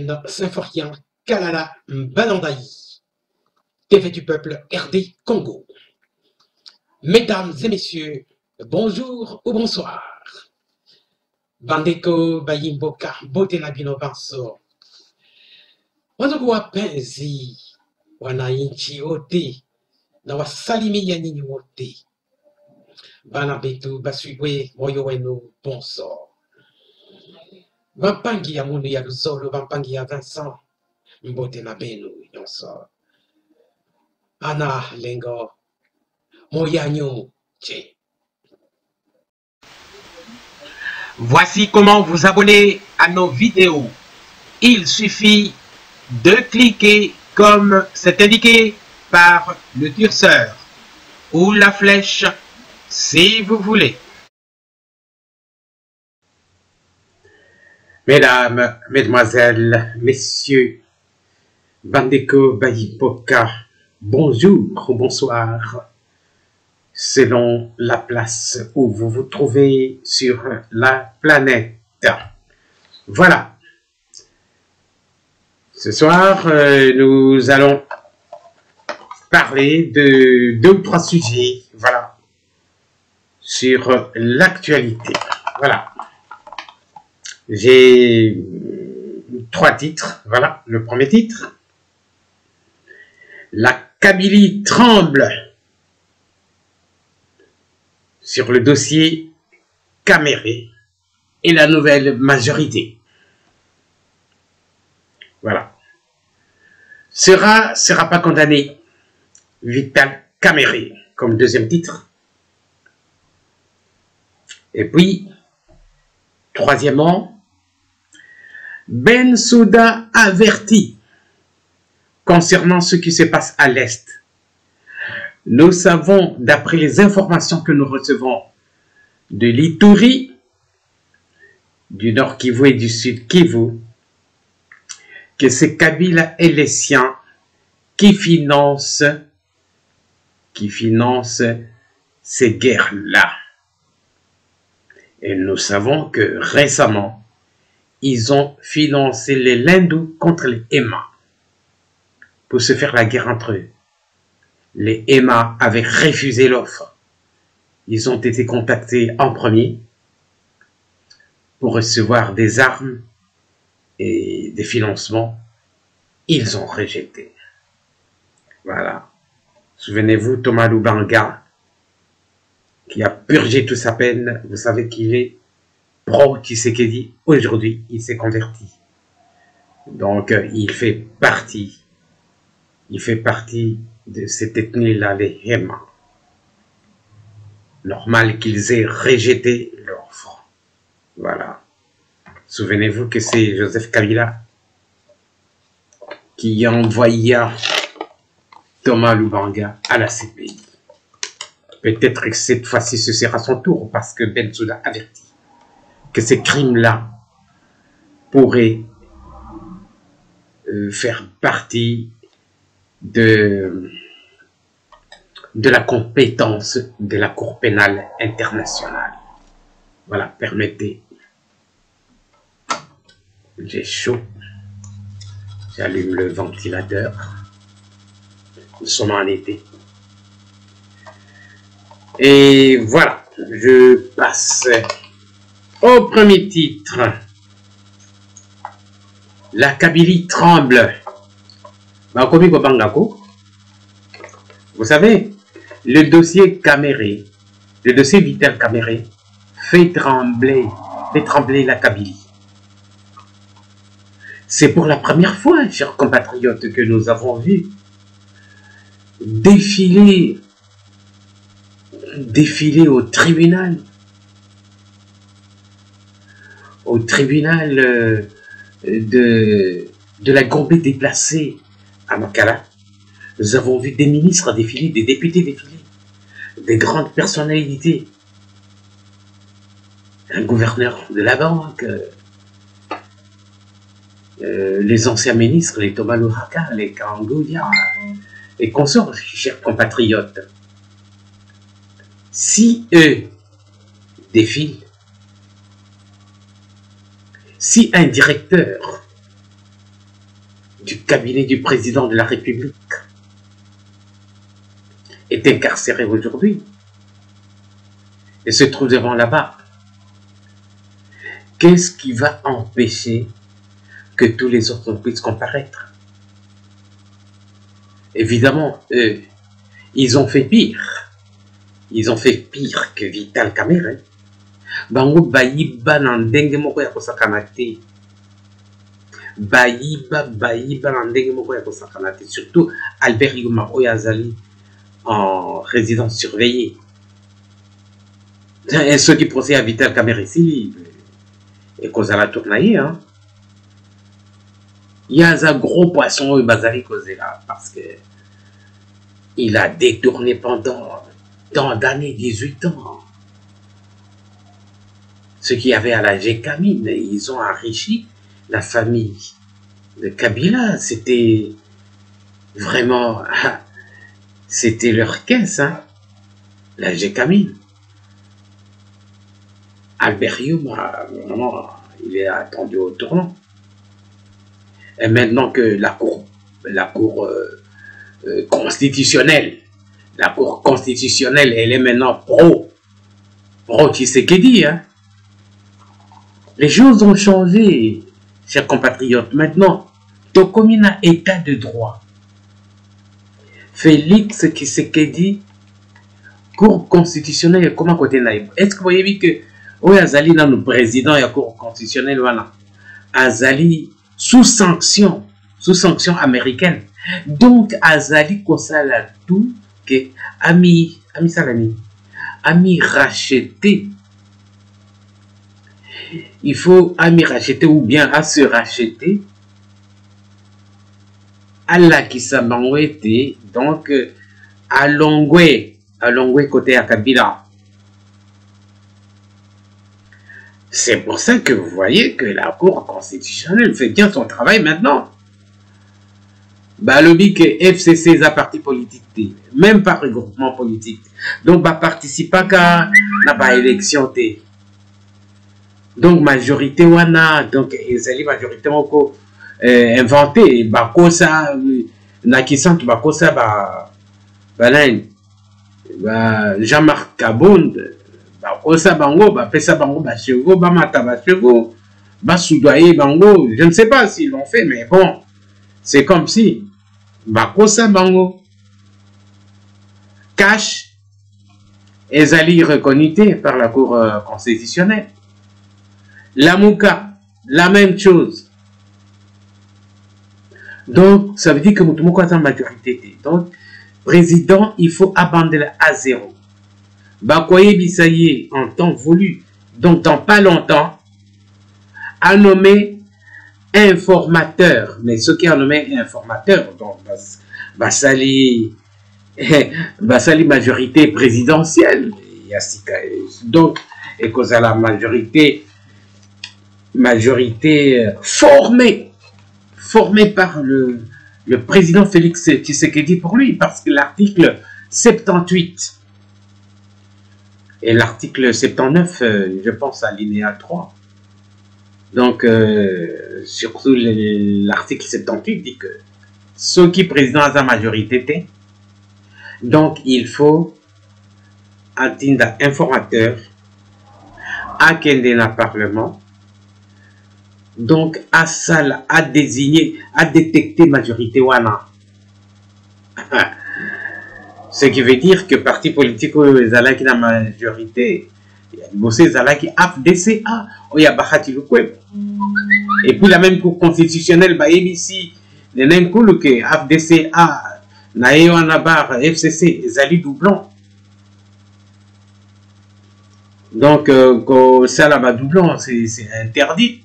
Étienne Symphorien Kalala Banandaï, TV du peuple RD Congo? Mesdames et messieurs, bonjour ou bonsoir. Bandeko Bayimboka Botena Bino Banso. Wandugu wapenzi wananchi wote na wasalimia nyinyi wote, bana betu baswigwe moyo wenu bonso, Voici comment vous abonner à nos vidéos. Il suffit de cliquer comme c'est indiqué par le curseur ou la flèche si vous voulez. Mesdames, Mesdemoiselles, Messieurs, Bandeko Bayipoka, bonjour ou bonsoir, selon la place où vous vous trouvez sur la planète. Voilà. Ce soir, euh, nous allons parler de deux ou trois sujets, voilà, sur l'actualité. Voilà. J'ai trois titres, voilà. Le premier titre, la Kabylie tremble sur le dossier Caméré et la nouvelle majorité. Voilà. Sera, sera pas condamné Vital Caméré comme deuxième titre. Et puis, troisièmement, Ben Souda averti concernant ce qui se passe à l'Est. Nous savons, d'après les informations que nous recevons de l'Ituri, du Nord Kivu et du Sud Kivu, que c'est Kabila et les siens qui financent, qui financent ces guerres-là. Et nous savons que récemment, ils ont financé les Lindous contre les Emma pour se faire la guerre entre eux. Les Emma avaient refusé l'offre. Ils ont été contactés en premier pour recevoir des armes et des financements. Ils ont rejeté. Voilà. Souvenez-vous, Thomas Lubanga, qui a purgé toute sa peine, vous savez qu'il est? Pro Tshisekedi. Aujourd'hui, il s'est converti. Donc, euh, il fait partie, il fait partie de cette ethnie-là, les Hema. Normal qu'ils aient rejeté l'offre. Voilà. Souvenez-vous que c'est Joseph Kabila qui envoya Thomas Lubanga à la CPI. Peut-être que cette fois-ci ce sera son tour parce que Bensouda avertit que ces crimes-là pourraient euh, faire partie de, de la compétence de la Cour pénale internationale. Voilà, permettez. J'ai chaud. J'allume le ventilateur. Nous sommes en été. Et voilà, je passe au premier titre. La Kabylie tremble. Vous savez, le dossier Caméré, le dossier Vital Caméré, fait trembler, fait trembler la Kabylie. C'est pour la première fois, chers compatriotes, que nous avons vu défiler, défiler au tribunal, au tribunal euh, de, de la Gambie déplacée à Makala. Nous avons vu des ministres défiler, des députés défiler, des grandes personnalités, un gouverneur de la banque, euh, les anciens ministres, les Thomas Lohaka, les Kangouya, et consorts, chers compatriotes. Si eux défilent, si un directeur du cabinet du président de la République est incarcéré aujourd'hui et se trouve devant la barre. Qu'est-ce qui va empêcher que tous les autres puissent comparaître? Évidemment, eux, ils ont fait pire. Ils ont fait pire que Vital Kamere. Bango bayiba na ndenge moko ya kosakana te. Bayiba bayiba na ndenge moko ya kosakana te. Surtout Albert Yuma oyo azali en résidence surveillée. Qui procèdent à Vital Kamere ici, et kozala tour na ye, hein. Il y a un gros poisson au Bazali Kozela parce que il a détourné pendant tant d'années, 18 ans. Ce qui avait à la Gécamine, ils ont enrichi la famille de Kabila. C'était vraiment, c'était leur caisse, hein, la Gécamine. Albert Hume, vraiment, il est attendu au tournant. Et maintenant que la Cour, la cour euh, euh, constitutionnelle, la Cour constitutionnelle, elle est maintenant pro, pro Tshisekedi, hein. Les choses ont changé, chers compatriotes. Maintenant, Tokomina état de droit. Félix Tshisekedi, Cour constitutionnelle, comment côté naïf? Est-ce que vous voyez que azali nanu président ya cour constitutionnelle wana azali sous sanction sous sanction américaine donc azali kosala tout ke ami amisala nini ami racheter il faut ami racheter ou bien à se racheter alakisa bango ete donc alongwe alongwe côté ya kabila C'est pour ça que vous voyez que la Cour constitutionnelle fait bien son travail maintenant. Balobi que FCC un parti politique, même pas regroupement politique. Donc, bah, participe à la élection. Donc, majorité wana, donc, ils allaient majoritairement euh, inventé, bah, ça, na kisante, bah, ça, bah, bah, bah, Jean-Marc Kabonde, bakosa bango bapesa bango bachevaux bamata bachevaux basoudoye bango. Je ne sais pas s'ils l'ont fait mais bon c'est comme si bakosa bango. Cash ezali reconnu par la cour euh, constitutionnelle lamuka la même chose. Donc ça veut dire que moto moko aza majorité. Donc président il faut abandonner à zéro. Bakoyebisa ye en temps voulu donc dans pas longtemps a nommé informateur. Mais ce qui a nommé informateur donc basali basali majorité présidentielle ya sika donc ekozala majorité majorité formée formée par le président Félix Tshisekedi pour lui parce que l'article 78 et l'article 79, euh, je pense à l'INEA 3. Donc, euh, surtout l'article 78 dit que ceux qui président à la majorité, donc il faut atteindre informateur, à un parlement, donc à salle, à désigner, à détecter majorité wana. Ce qui veut dire que parti politique oyo ezalaki na majorité liboso ezalaki afdca oyo ya bahati lukwebo et puis la même cour constitutionnelle bayebisi nene nkulu ke afdca na ye wana bar fcc ezali doublon. Donc euh, kosala badoublon c'est interdit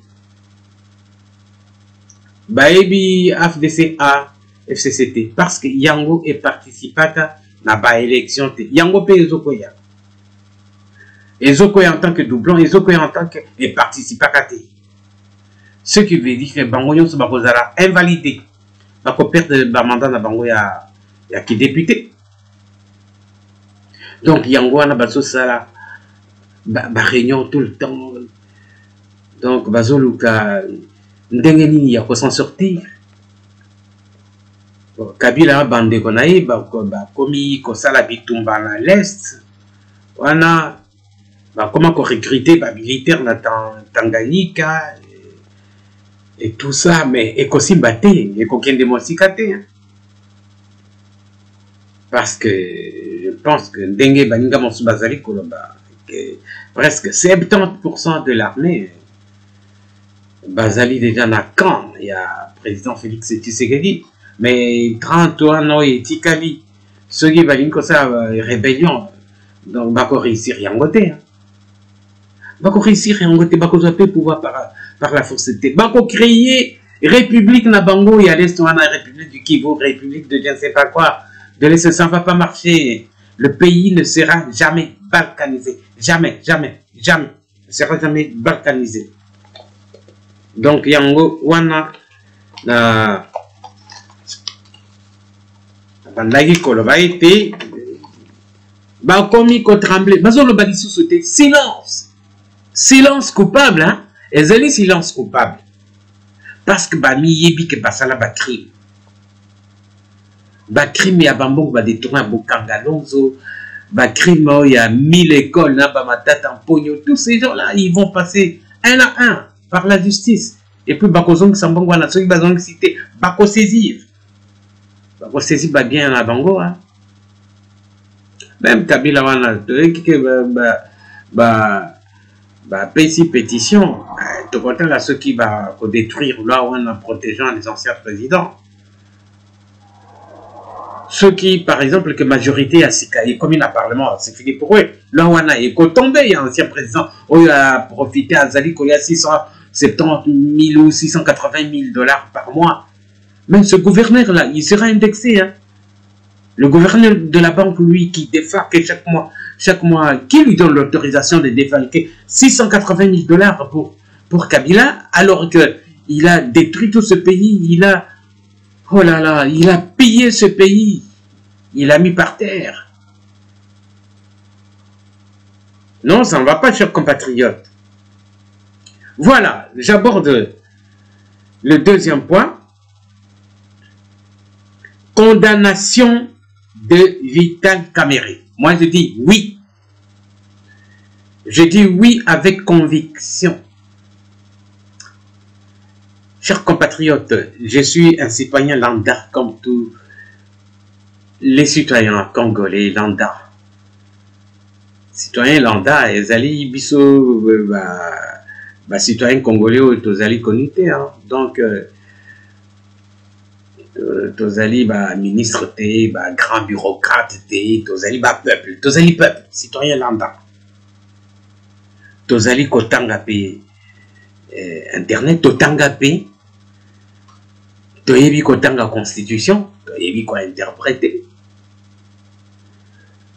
bayebi afdca fcct parce que yango eparticipaka na baélection te yango mpe ezokoya. Ezokoya en tant que doublon ezokoya en tant que te ce qui veut dire que bango nyonso bakozala invalidé. Bakoperdre bamandat na bango ya, ya kidéputé. Donc yango wana bazosala baréunion ba tout le temps. Donc bazoluka ndenge nini ya kosan sortir? Kabila bandeko na ye bako- bakomi kosala bitumba na lest wana bakoma korecrute bamilitaire na Tan- tanganyika et tout ça mais ekosimba te ekokende mosika te parce que je pense que ndenge baninga mosusu bazali koloba que presque 70% de l'armée bazali déjà na camp ya président félix tshisekedi mais 30 wana oyo etikali soki balingi kosala ba rébellion. Donc bakoréussir yango te hein. bakoréussir yango te bakozwa mpe pouvoir par, par la force te bakocréer république na bango ya l'est wana république du kivu république de je ne sais pas quoi de l'est ça ne va pas marcher. Le pays ne sera jamais balkanisé. Jamais jamais jamais. Ne sera jamais balkanisé donc yango wana na bandaki koloba ete bakomi kotremble bazoloba lisusu te silence. Silence coupable hein? ezali silence coupable. Parce que bamiyebi ke basala bacrime bacrime ya bambongo badetourne ya bokanga lonzo bacrime oyo ya mille écoles na bamatata mponyo. Tous ces gens là ils vont passer un à un par la justice. Epuis bakozongisambongo wana soki bazongisi te bakosezir bakosezir a bah, hein. meme kabila wana toyoki ke bapesi pétition bah, tokotala soki bakodétruire loi wana protégeant les anciens présidents. Soki par exemple ke majorité ya sika ekomi na parlement asifiki pour eux. Loi wana ekotombe ya ancien président 600 70 000 ou 680 000 dollars par mois. Même ce gouverneur-là, il sera indexé. Hein. Le gouverneur de la banque, lui, qui défalque chaque mois, chaque mois, qui lui donne l'autorisation de défalquer 680 000 dollars pour, Kabila, alors que il a détruit tout ce pays, il a, oh là là, il a pillé ce pays, il a mis par terre. Non, ça ne va pas, chers compatriotes. Voilà, j'aborde le deuxième point. Condamnation de Vital Caméré. Moi, je dis oui. Je dis oui avec conviction. Chers compatriotes, je suis un citoyen lambda comme tous les citoyens congolais lambda. Citoyen lambda, ezali biso ba, ba citoyen congolais oyo tozali connu te. Hein? Donc, euh, tozali baministre te bagrand bureaucrate te tozali bapeuple tozali peuple citoyen lambda tozali kotanga mpe eh, internet totanga mpe toyebi kotanga constitution toyebi kointerprete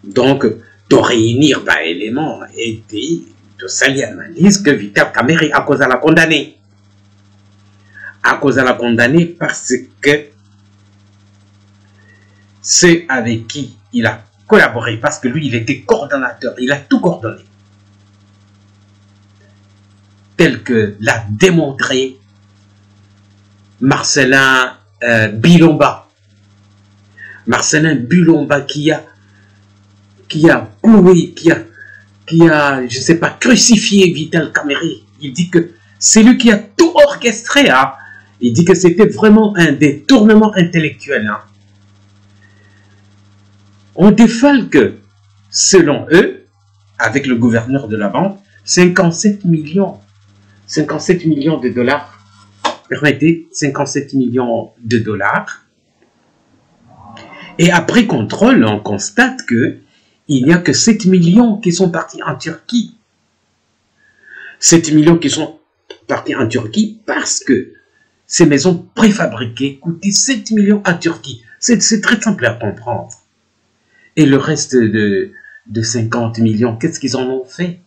donc toréunir baélément ete tosali analyse que vital camere akozala condamné akozala condamné parce que ceux avec qui il a collaboré, parce que lui, il était coordonnateur, il a tout coordonné. Tel que l'a démontré Marcelin euh, Bilomba. Marcelin Bilomba qui a, qui a cloué, qui a, qui a, je ne sais pas, crucifié Vital Caméré. Il dit que c'est lui qui a tout orchestré. Hein. Il dit que c'était vraiment un détournement intellectuel. Hein. On défalque, selon eux, avec le gouverneur de la banque, 57 millions. 57 millions de dollars. Permettez, 57 millions de dollars. Et après contrôle, on constate que il n'y a que 7 millions qui sont partis en Turquie. 7 millions qui sont partis en Turquie parce que ces maisons préfabriquées coûtaient 7 millions en Turquie. C'est très simple à comprendre. Et le reste de, de 50 millions, qu'est-ce qu'ils en ont fait?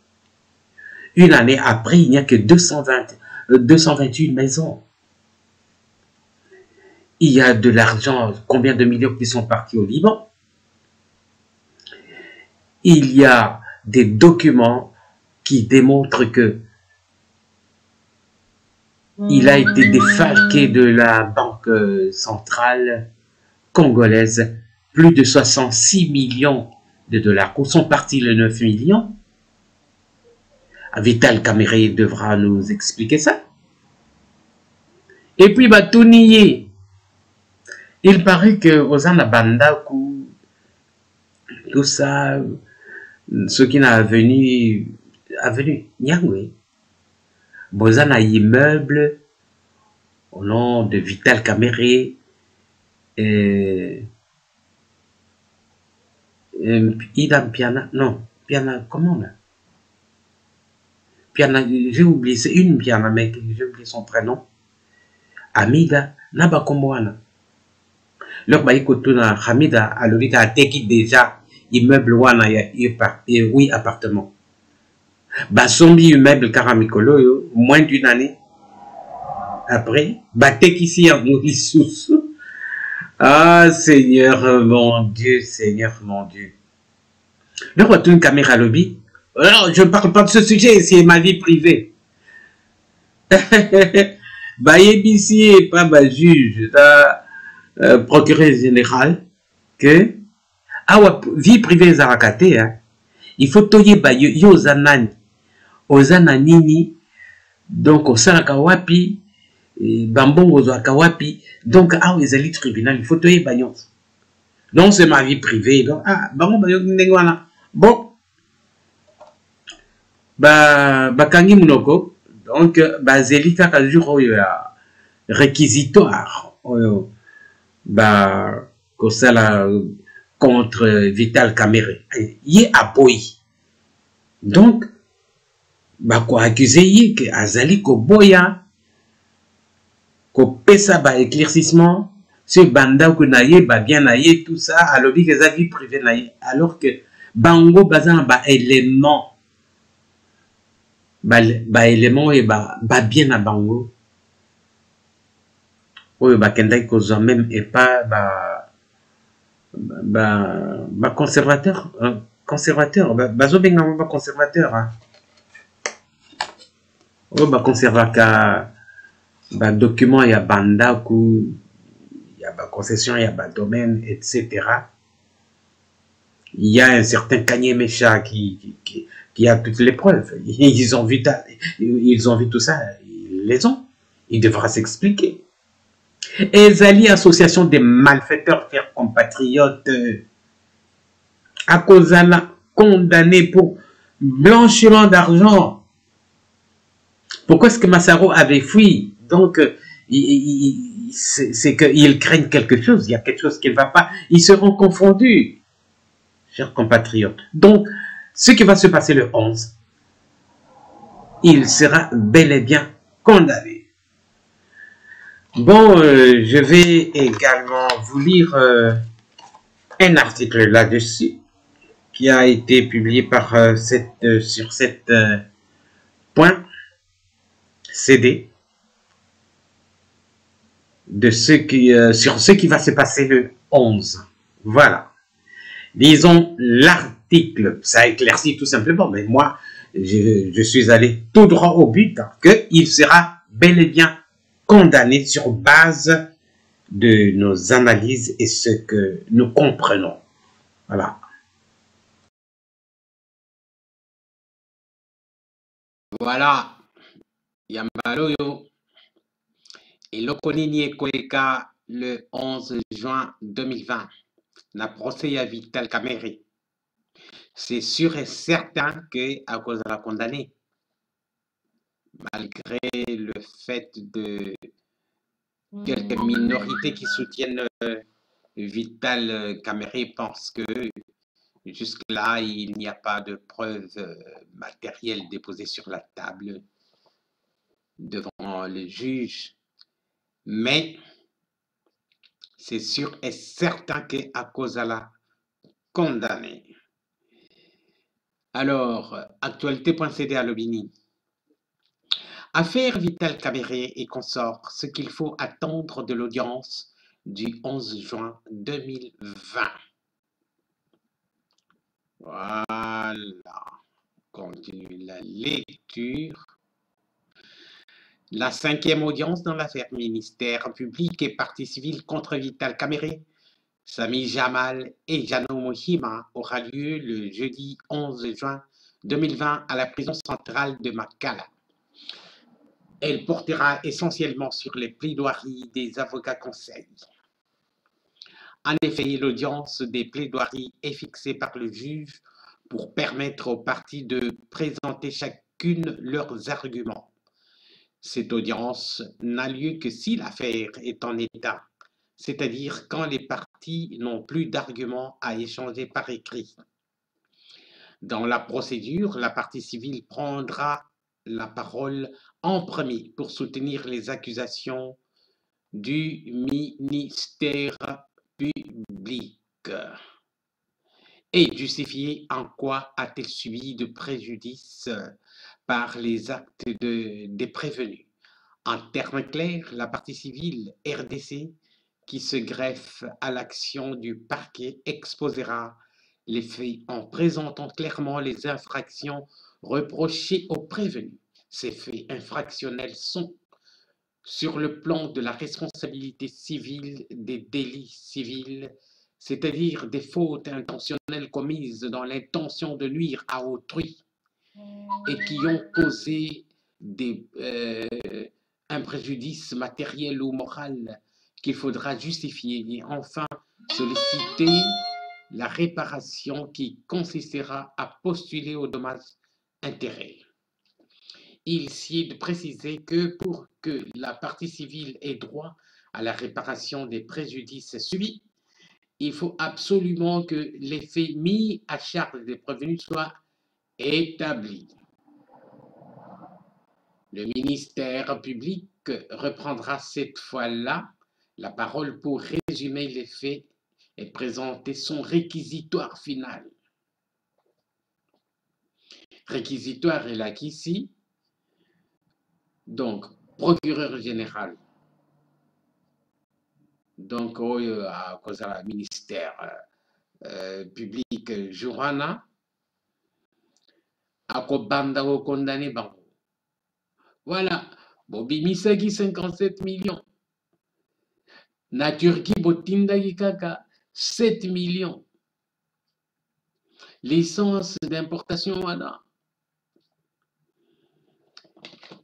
Une année après, il n'y a que 220, 228 maisons. Il y a de l'argent, combien de millions qui sont partis au Liban? Il y a des documents qui démontrent que il a été défalqué de la banque centrale congolaise, plus de 66 millions de dollars. Où sont partis les 9 millions Vital Caméré devra nous expliquer ça. Et puis, bah, tout nier. Il paraît que Osana Bandaku, tout ça, qui n'a venu, venu, Nyangwe, Bozana immeuble, au nom de Vital et, et Idam Piana, non, Piana, comment là Piana, j'ai oublié, c'est une Piana, mais j'ai oublié son prénom. Amida, Naba Komwana. Leur baï kotuna Hamida, alobi ka teki déjà immeuble wana ya oui appartement. Basombi immeuble karamikolo yo, moins d'une année. Après, bateki ici en sous. Ah, Seigneur mon Dieu, Seigneur mon Dieu. Le retourne caméra lobby. Alors, je ne parle pas de ce sujet, c'est ma vie privée. bah, ici et pas ma juge, ta euh, procureur général, que, ouais, vie privée zarakate, hein. Il faut toyer ba yo, yo zanani, ozana nini, donc osalaka wapi, bambongo ozwaka wapi, donc ah ezali tribunal, il faut toyer ba nyonso. Donc c'est ma vie privée, donc ah, bango ba yo ndenge wana. Bon, ba bakangi munoko donc bazeli kaka jour oyo ya réquisitoire oyo ba kosala contre vital caméré ye aboyi donc bakoaccuse ye ke azali koboya kopesa baéclaircissement sur bandako na ye babien na ye tout ça alobi ke eza vie privé na ye. Alors que bango baza na baélément baélément oyo babien na bango. Oyo bakendaki kozwa meme epa baconservateur conservateur bazobengango baconservateur oyo baconservaka badocument ya bandako ya baconcession ya badomaine etc il y a un certain Kanye Mecha qui, qui, qui, a toutes les preuves. Ils ont vu, ils ont vu tout ça, ils les ont. Il devra s'expliquer. Ezali, association des malfaiteurs, chers compatriotes, à cause condamné pour blanchiment d'argent. Pourquoi est-ce que Massaro avait fui? Donc, c'est qu'ils craignent quelque chose, il y a quelque chose qui ne va pas. Ils seront confondus chers compatriotes. Donc, ce qui va se passer le 11, il sera bel et bien condamné. Bon, euh, je vais également vous lire euh, un article là-dessus qui a été publié euh, sur cette point CD sur ce qui va se passer le 11. Voilà. Disons l'article, ça éclaircit tout simplement, mais moi, je, je suis allé tout droit au but, hein, qu'il sera bel et bien condamné sur base de nos analyses et ce que nous comprenons. Voilà. Voilà. Yambaloyo. Et Lokonini Ekoeka le 11 juin 2020 na procès à Vital. C'est sûr et certain que à cause de la condamnée, malgré le fait de quelques minorités qui soutiennent Vital Caméré pensent que jusque-là, il n'y a pas de preuves matérielles déposées sur la table devant le juge. Mais c'est sûr et certain que à cause de la condamnée. Alors, actualité.cd à Lobini. Affaire Vital Caméré et consort, ce qu'il faut attendre de l'audience du 11 juin 2020. Voilà. Continue la lecture. La cinquième audience dans l'affaire ministère public et partie civile contre Vital Caméré Sami Jamal et Jano Mohima aura lieu le jeudi 11 juin 2020 à la prison centrale de Makala. Elle portera essentiellement sur les plaidoiries des avocats conseils. En effet, l'audience des plaidoiries est fixée par le juge pour permettre aux parties de présenter chacune leurs arguments. Cette audience n'a lieu que si l'affaire est en état, c'est-à-dire quand les parties n'ont plus d'arguments à échanger par écrit. Dans la procédure, la partie civile prendra la parole en premier pour soutenir les accusations du ministère public et justifier en quoi a-t-elle subi de préjudice par les actes de, des prévenus. En termes clairs, la partie civile RDC qui se greffe à l'action du parquet exposera les faits en présentant clairement les infractions reprochées aux prévenus. Ces faits infractionnels sont sur le plan de la responsabilité civile des délits civils, c'est-à-dire des fautes intentionnelles commises dans l'intention de nuire à autrui et qui ont causé des, euh, un préjudice matériel ou moral qu'il faudra justifier et enfin solliciter la réparation qui consistera à postuler au dommage intérêt. Il est de préciser que pour que la partie civile ait droit à la réparation des préjudices subis, il faut absolument que les faits mis à charge des prévenus soient établis. Le ministère public reprendra cette fois-là la parole pour résumer les faits et présenter son réquisitoire final. Réquisitoire est là qu'ici, donc procureur général, donc oyo akozala ministère euh, public Jourana, akobanda kokondane bango. Voilà, bobimisaki 57 millions. Na Turquie botindaki kaka 7 millions. Licence d'importation wana.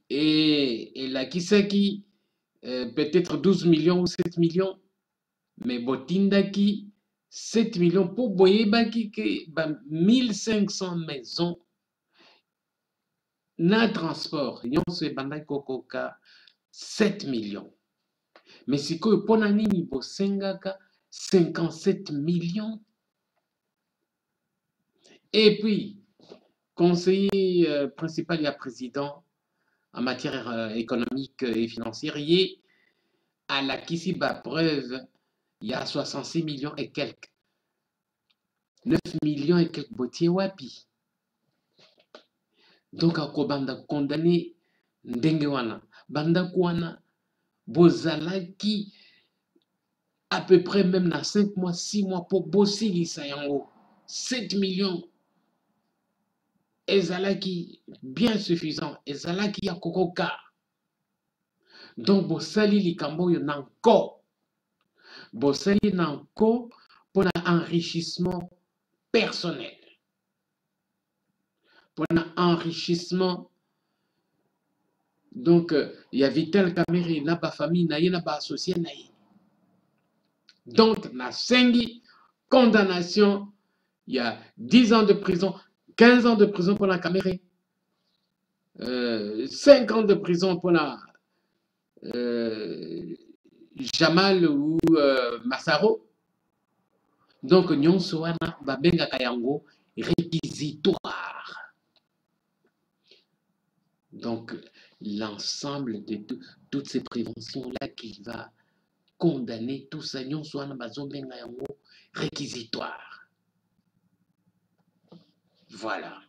Et, et la Kisaki, euh, peut-être 12 millions ou 7 millions, mais botindaki 7 millions pour boyebaki que ba 1500 maisons na transport. Nyonso ebandaki kokoka 7 millions. Mais mpona nini bosengaka 57 millions. Et puis conseiller euh, principal ya président en matière euh, économique et financière ye alakisi bapreuve ya 66 millions et quelques. 9 millions et quelques botie wapi. Donc akobanda condamné ndenge wana? Bandako wana bozalaki à peu près même na 5 mois 6 mois mpo bosilisa yango. 7 millions ezalaki bien suffisant. Ezalaki ya kokoka. Donc bosali likambo oyo na nko. Bosali na nko mpona enrichissement personnel. Mpona enrichissement. Donc il y a vital camere na bafamille na ye na baassocie na ye. Donc nasengi condamnation il y a 10 ans de prison 15 ans de prison pour la euh, 5 ans de prison pour la euh, Jamal ou euh, Massaro. Donc nyonso wana babengaka yango réquisitoire. Donc l'ensemble de tout, toutes ces préventions là qu'il va condamner tout ça nyonso wana bazobenga yango réquisitoire voilà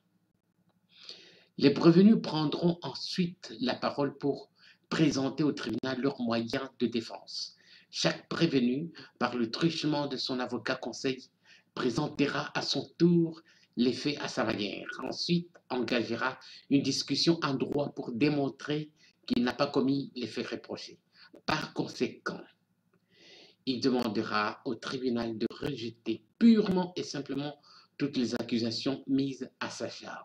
les prévenus prendront ensuite la parole pour présenter au tribunal leurs moyens de défense. Chaque prévenu, par le truchement de son avocat conseil, présentera à son tour les faits à sa manière. Ensuite, engagera une discussion en droit pour démontrer qu'il n'a pas commis les faits reprochés. Par conséquent, il demandera au tribunal de rejeter purement et simplement toutes les accusations mises à sa charge.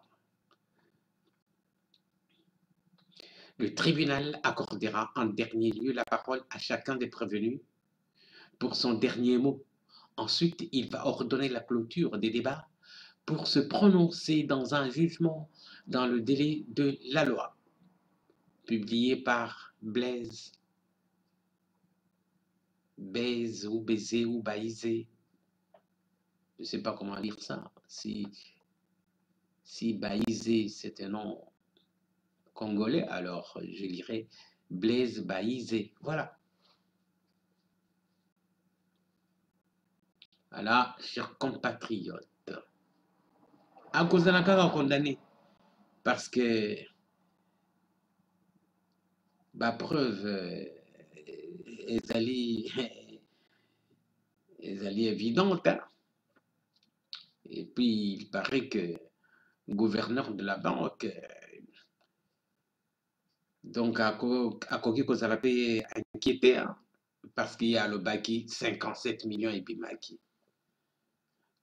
Le tribunal accordera en dernier lieu la parole à chacun des prévenus pour son dernier mot. Ensuite, il va ordonner la clôture des débats pour se prononcer dans un jugement dans le délai de la loi, publié par Blaise, Baise ou Baiser ou Baïsé. Je ne sais pas comment lire ça. Si, si Baïsé, c'est un nom congolais, alors je lirai Blaise Baïsé. Voilà. Voilà, chers compatriotes. À cause de la kaka condamné. Parce que ma preuve euh, ezali évidente. hein. Et puis, il paraît que gouverneur de la banque, donc, ako- akoki kozala pe inquiété, hein, parce qu'il y a le baki 57 millions et puis maki.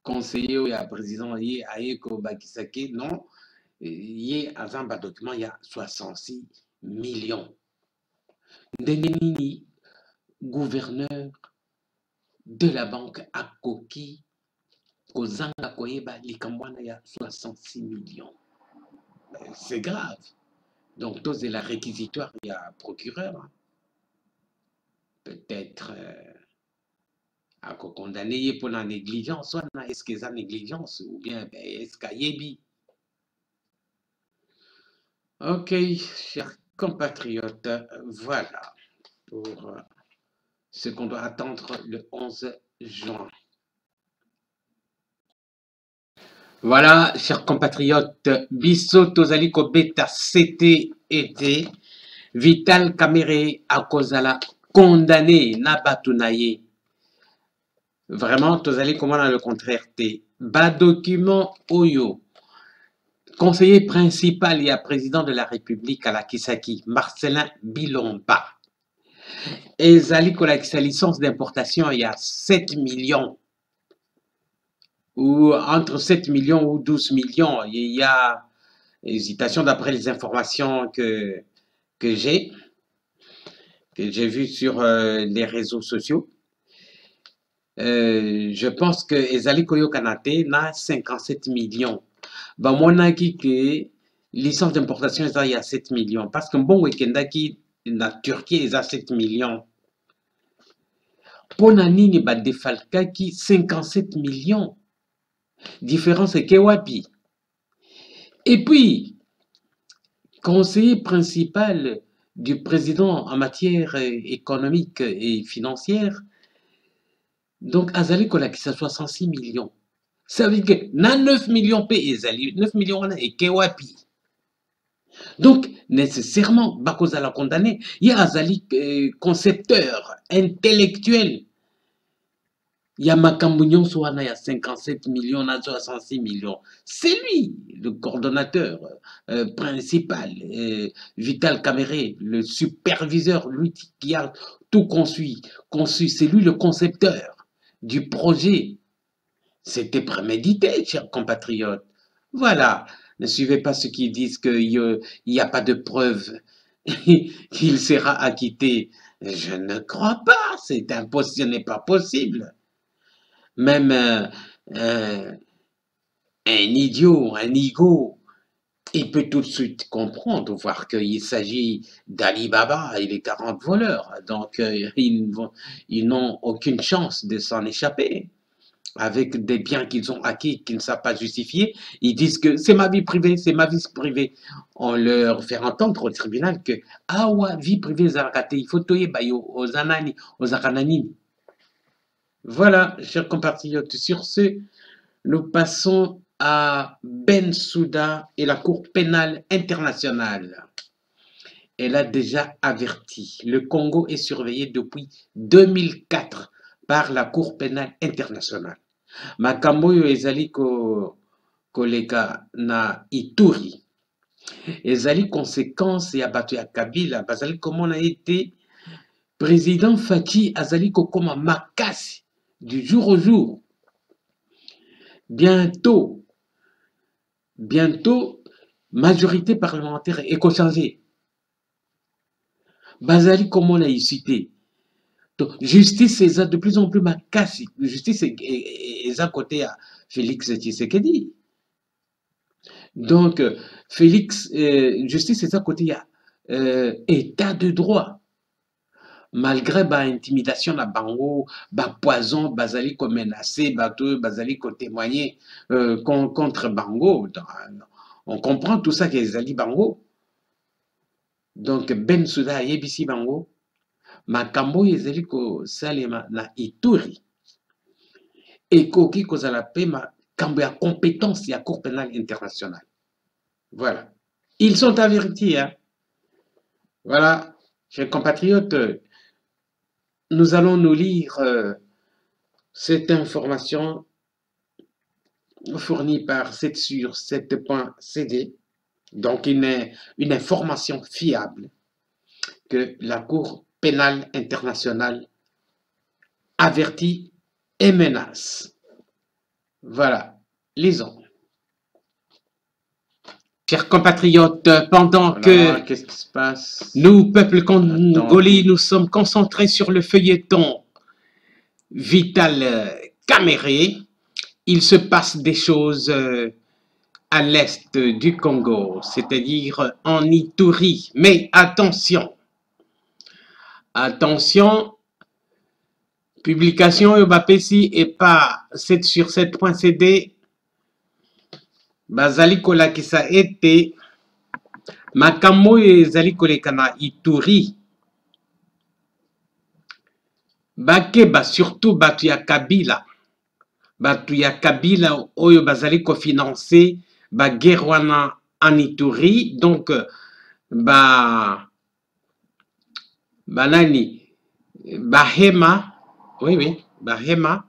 Conseiller ou président ye aye ko bakisaki, non, ye aza ba document il y a 66 millions. Ndenge nini gouverneur de la banque akoki kozanga koyeba wana ya 66 millions. C'est grave. Donc, tous la réquisitoire, il y a procureur. Peut-être euh, condamner pour la négligence, soit na- est-ce que c'est négligence ou bien ben, est-ce qu'il y a yebi. Ok, chers compatriotes, voilà pour euh, ce qu'on doit attendre le 11 juin. Voilà, chers compatriotes, biso tozali kobeta CT été Vital Kamere akozala condamné na bato na ye. Vraiment, tozali komona le contraire te. Ba document oyo conseiller principal et président de la République à la Kisaki, Marcelin Bilomba. ezali kolakisa licence d'importation il y a 7 millions ou entre 7 millions ou 12 millions. Il y a hésitation d'après les informations que, que j'ai, que j'ai vues sur euh, les réseaux sociaux. Euh, je pense que ezali koyokana te na 57 millions. bamonaki ke licence d'importation eza ya 7 millions parce que mbongo ekendaki na turquie eza 7 millions mpo na nini badefalkaki 57 millions différence eke wapi et puis conseiller principal du président en matière économique et financière donc azali kolakisa 66 millions. Ça veut dire que na 9 millions mpe ezali 9 millions wana eke wapi donc nécessairement bakozala condamné ye azali euh, concepteur intellectuel ya makambo nyonso wana ya 57 millions na 66 millions. C'est lui le coordonnateur euh, principal euh, Vital Caméré le superviseur lui qui a tout conçu conçu. C'est lui le concepteur du projet. C'était prémédité chers compatriotes. Voilà. Ne suivez pas ceux qui disent qu'il n'y a pas de preuve qu'il sera acquitté. Je ne crois pas. C'est impossible. Ce n'est pas possible même euh, euh, un idiot, un ego, il peut tout de suite comprendre, voir qu'il s'agit d'Ali Baba et les 40 voleurs. Donc, euh, ils, n'ont aucune chance de s'en échapper. Avec des biens qu'ils ont acquis, qu'ils ne savent pas justifier, ils disent que c'est ma vie privée, c'est ma vie privée. On leur fait entendre au tribunal que, ah ouais, vie privée, Zarakate, il faut toyer aux anani, aux akananini. Voilà, chers compatriotes, sur ce, nous passons à Ben Souda et la Cour pénale internationale. Elle a déjà averti. Le Congo est surveillé depuis 2004 par la Cour pénale internationale. Makambo oyo ezali na Ituri. conséquence ya bato ya kabila bazali komona ete président Faki azali kokoma makasi du jour au jour. Bientôt bientôt majorité parlementaire ekochange bazali komona issue te donc justice eza de plus en plus makasi justice eza kote ya félix tshisekedi. Donc euh, félix euh, justice eza kote ya euh, état de droit malgré baintimidation na bango bapoison bazali komenace bato oyo bazali kotémoigner euh, con- contre bango on comprend tout ça ezali bango. Donc ben suda ayebisi bango. Makambo oyo ezali kosalema na ituri. Ekoki kozala mpe makambo ya compétence ya cour pénale internationale. Voilà. Ils sont avertis hein? voilà chers compatriotes nous allons nous lire euh, cette information fournie par 7 sur 7.cd donc une, une information fiable que la Cour pénale internationale avertit et menace. Voilà, lisons. Chers compatriotes, pendant que qu'est-ce qui se passe? nous, peuple congolais, nous sommes concentrés sur le feuilleton Vital Caméré, il se passe des choses euh, à l'est du Congo, c'est-à-dire en Ituri. Mais attention, attention, publication Yobapesi et pas 7 sur 7.cd, bazali kolakisa ete makambo oyo ezali koleka na Ituri. Bakeba surtout bato ya kabila. Bato ya kabila oyo bazali kofinanse baguerre wana en Ituri. Donc ba banani bahema oui oui bahema.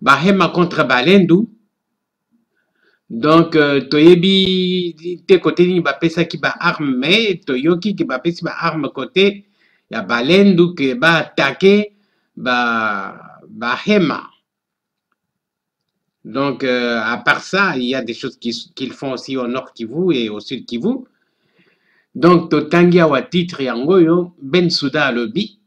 Bahema contre balendu donc euh, toyebi te kote nini bapesaki baarme me toyoki ke bapesi baarme kote ya balendu ke baatake ba bahema donc euh, à part ça il y a des choses qui- qu'ils font aussi au nord Kivu et au sud Kivu donc totangi awa titre yango oyo Ben Souda alobi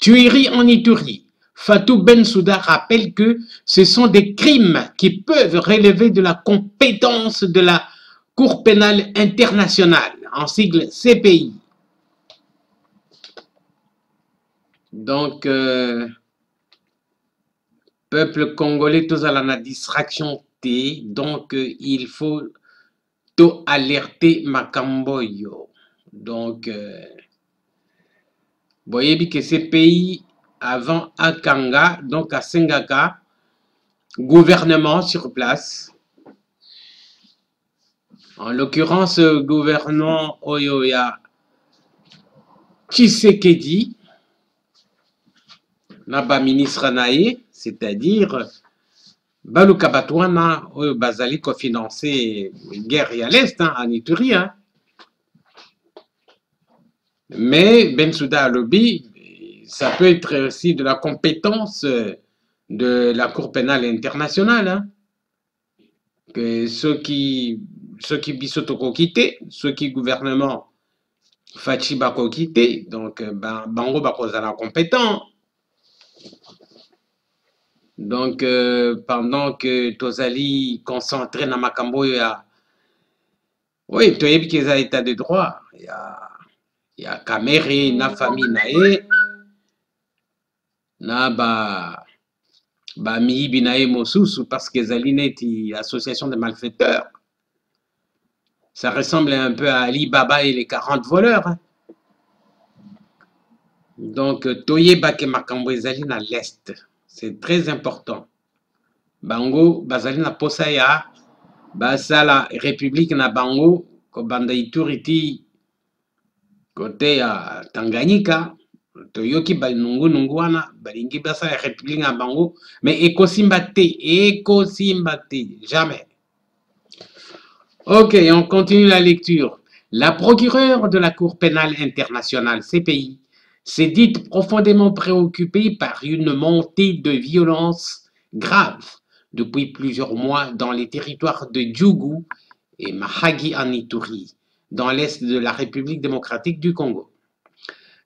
Tuerie en Ituri. Fatou Bensouda rappelle que ce sont des crimes qui peuvent relever de la compétence de la Cour pénale internationale, en sigle CPI. Donc, euh, peuple congolais, tous à la distraction T, donc euh, il faut tout alerter Makamboyo. Donc, euh, boyebi que ces pays avant Akanga, donc à Sengaka, gouvernement sur place. En l'occurrence, euh, gouvernement Oyoya Tshisekedi, Naba ministre Naye, c'est-à-dire Baluka Batwana, Oyo Bazali financé guerre à l'Est, hein, en Ituri. Hein. Mais Bensouda Alobi, ça peut être aussi de la compétence euh, de la Cour pénale internationale. hein. Que ceux qui, ceux qui Bissotoko quitté, ceux qui gouvernement Fachi Bako quitté, donc ben, Bango Bakozala compétent. Donc euh, pendant que Tozali concentré dans Makambo, il y a, oui, tu as état de droit. Il y a, il y a Kamere, na famille na ba, ba miyibi nae mosusu parce que ezali neti association de malfaiteurs. Ça ressemble un peu à Ali Baba et les 40 voleurs. hein. Donc, euh, toyebake makambo ezali na l'est. C'est très important. Bango, bazali na posa ya basala république na bango kobanda Ituri ti kote ya Tanganyika toyoki banungunungu wana balingi basala république na bango te ekosimba te jamais ok on continue la lecture la procureure de la cour pénale internationale CPI s'est dite profondément préoccupée par une montée de violence grave depuis plusieurs mois dans les territoires de Djougou et Mahagi en Ituri, dans l'est de la République démocratique du Congo.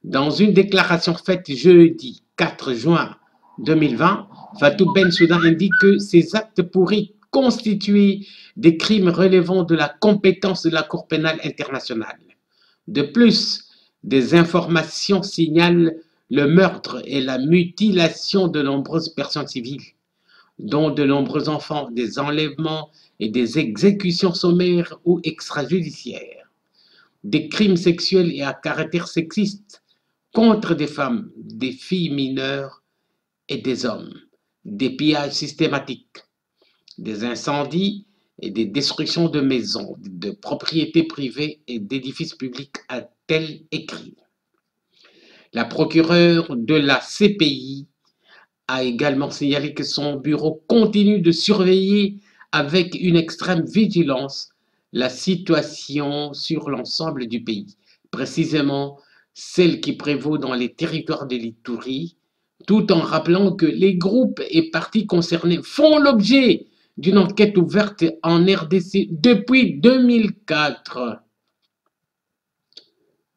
Dans une déclaration faite jeudi 4 juin 2020, Fatou Bensouda indique que ces actes pourraient constituer des crimes relevant de la compétence de la Cour pénale internationale. De plus, des informations signalent le meurtre et la mutilation de nombreuses personnes civiles, dont de nombreux enfants, des enlèvements et des exécutions sommaires ou extrajudiciaires, des crimes sexuels et à caractère sexiste contre des femmes, des filles mineures et des hommes, des pillages systématiques, des incendies et des destructions de maisons, de propriétés privées et d'édifices publics, a-t-elle écrit. La procureure de la CPI a également signalé que son bureau continue de surveiller avec une extrême vigilance la situation sur l'ensemble du pays, précisément celle qui prévaut dans les territoires de l'Itourie, tout en rappelant que les groupes et partis concernés font l'objet d'une enquête ouverte en RDC depuis 2004.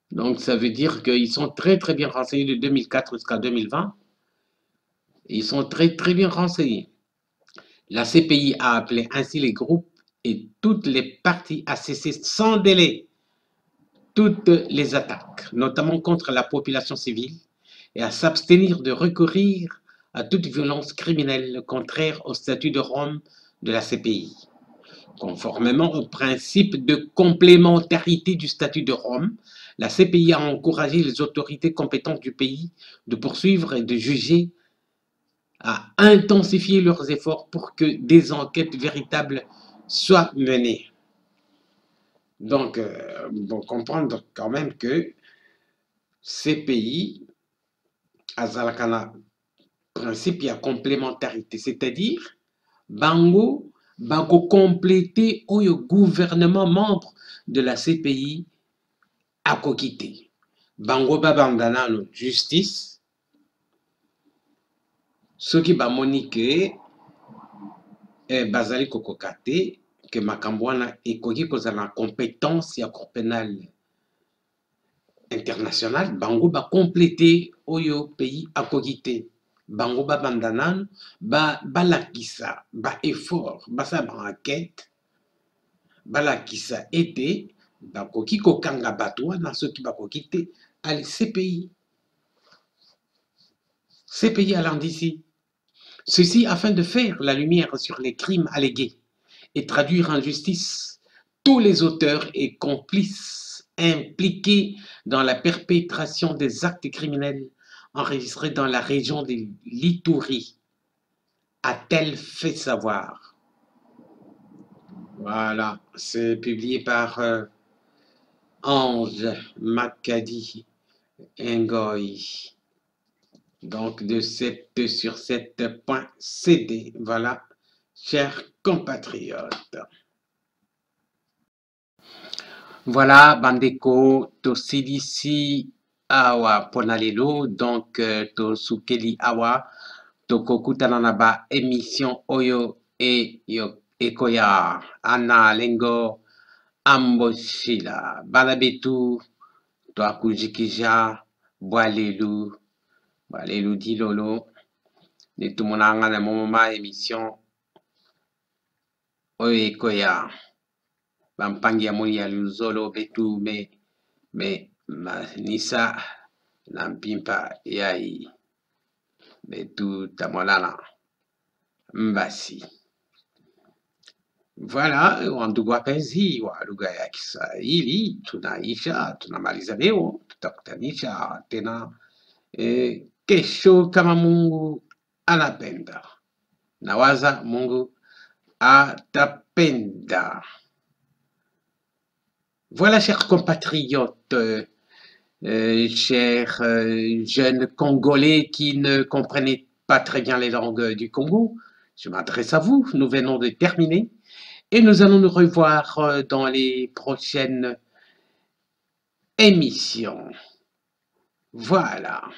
Donc ça veut dire qu'ils sont très très bien renseignés de 2004 jusqu'à 2020. Ils sont très très bien renseignés. La CPI a appelé ainsi les groupes et toutes les parties à cesser sans délai toutes les attaques, notamment contre la population civile, et à s'abstenir de recourir à toute violence criminelle contraire au statut de Rome de la CPI. Conformément au principe de complémentarité du statut de Rome, la CPI a encouragé les autorités compétentes du pays de poursuivre et de juger à intensifier leurs efforts pour que des enquêtes véritables soient menées. Donc, euh, comprendre quand même que ces pays, à Zalakana, principe, il complémentarité, c'est-à-dire, Bango, Bango compléter au gouvernement membre de la CPI à Kokité. Bango Babandana, justice, soki bamoni ke eh, bazali kokoka te ke makambo wana ekoki kozala na compétence ya cour pénale internationale bango bakomplete oyo pays akoki te bango babanda nano balakisa baeffort basala baenquête balakisa ete bakoki kokanga bato wana soki bakoki te ali cpi cpi allant d'ici. Ceci afin de faire la lumière sur les crimes allégués et traduire en justice tous les auteurs et complices impliqués dans la perpétration des actes criminels enregistrés dans la région de l'Itourie, a-t-elle fait savoir. Voilà, c'est publié par euh, Ange Makadi Ngoy donc de 7 sur 7.cd. Voilà, chers compatriotes. Voilà, Bandeko, Tosidisi Awa Ponalelo, donc euh, Tosukeli Awa, Tokokutananaba, émission Oyo Ekoya, Anna Lengo, Amboshila, Balabetu, Toakujikija, Boalelu, baleludi lolo nde tomonanga na momoma émission oyo ekoya bampangi ya moi ya luzolo betu me me manisa na mpimpa yai betu tamonana mbasi Voilà, wandugu wapenzi wa lugha ya Kiswahili, tunaisha tunamaliza leo, tutakutanisha tena e, kesho kama Mungu anapenda. Nawaza Mungu Voilà, chers compatriotes, euh, chers euh, jeunes Congolais qui ne comprenaient pas très bien les langues du Congo, je m'adresse à vous. Nous venons de terminer et nous allons nous revoir euh, dans les prochaines émissions. Voilà.